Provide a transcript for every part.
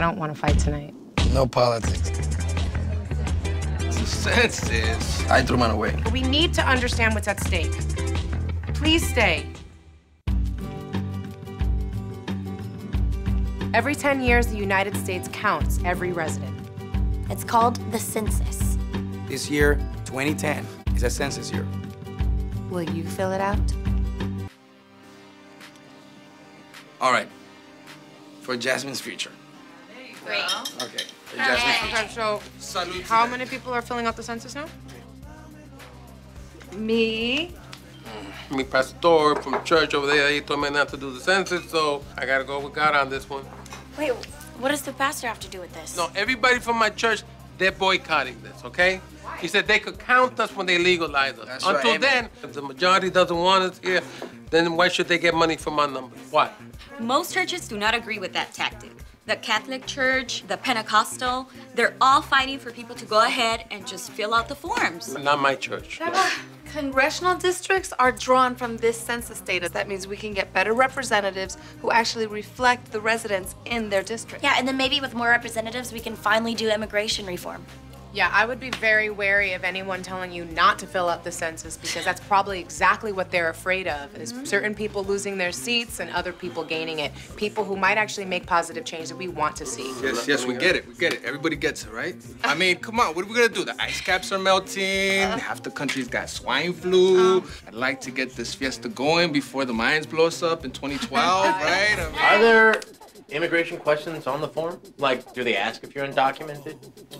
I don't want to fight tonight. No politics. The census. I threw mine away. We need to understand what's at stake. Please stay. Every 10 years, the United States counts every resident. It's called the census. This year, 2010, is a census year. Will you fill it out? All right. For Jasmine's future. Great. Okay. For Okay, so Salute. how many people are filling out the census now? Me. Me pastor from church over there, he told me not to do the census, so I gotta go with God on this one. Wait, what does the pastor have to do with this? No, everybody from my church, they're boycotting this, okay? Why? He said they could count us when they legalize us. That's right, Until amen. then, if the majority doesn't want us here, then why should they get money from our numbers? Why? Most churches do not agree with that tactic. The Catholic Church, the Pentecostal, they're all fighting for people to go ahead and just fill out the forms. Not my church. Uh, congressional districts are drawn from this census data. That means we can get better representatives who actually reflect the residents in their district. Yeah, and then maybe with more representatives, we can finally do immigration reform. Yeah, I would be very wary of anyone telling you not to fill out the census because that's probably exactly what they're afraid of is mm-hmm. certain people losing their seats and other people gaining it. People who might actually make positive change that we want to see. Yes, yes, we get it. We get it. Everybody gets it, right? I mean, come on. What are we gonna do? The ice caps are melting. Uh. Half the country's got swine flu. Uh. I'd like to get this fiesta going before the Mayans blow us up in 2012, right? I mean- Are there immigration questions on the form? Like, do they ask if you're undocumented?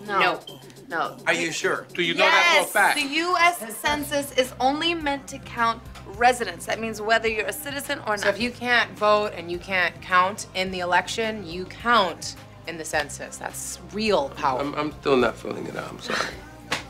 No. No. Are you sure? Do you know that for a Yes, fact? the U.S. Census is only meant to count residents. That means whether you're a citizen or not. So if you can't vote and you can't count in the election, you count in the census. That's real power. I'm, I'm still not filling it out, I'm sorry.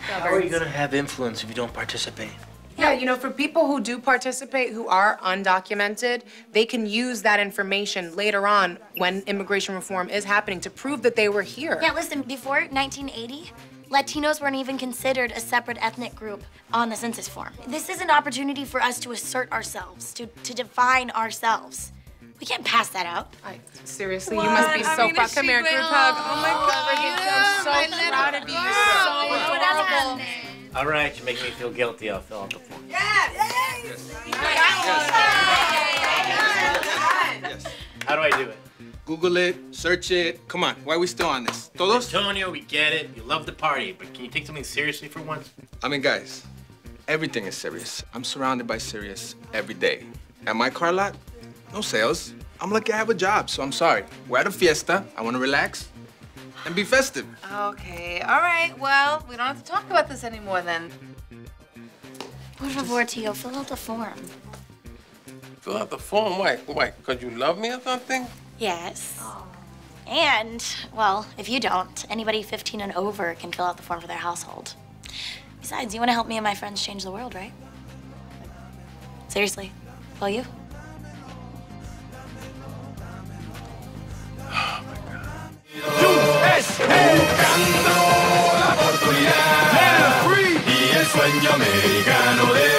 How are you gonna have influence if you don't participate? Yeah, you know, for people who do participate who are undocumented, they can use that information later on when immigration reform is happening to prove that they were here. Yeah, listen, before 1980, Latinos weren't even considered a separate ethnic group on the census form. This is an opportunity for us to assert ourselves, to, to define ourselves. We can't pass that up. I, seriously, you must be I so mean, proud. is Come she here, group hug. Oh my God, I'm so proud of you. So adorable. All right, you make me feel guilty. I'll fill out the form. Yes. Yes. Yes. How do I do it? Google it, search it. Come on. Why are we still on this? Todos? Antonio, we get it. You love the party, but can you take something seriously for once? I mean, guys, everything is serious. I'm surrounded by serious every day. At my car lot, no sales. I'm lucky I have a job, so I'm sorry. We're at a fiesta. I want to relax and be festive. Okay, all right. Well, we don't have to talk about this anymore then. Por favor, Tio, fill out the form. Fill out the form, why? Why? Because you love me or something? Yes. And, well, if you don't, anybody 15 and over can fill out the form for their household. Besides, you want to help me and my friends change the world, right? Seriously, will you? Buscando la oportunidad y americano.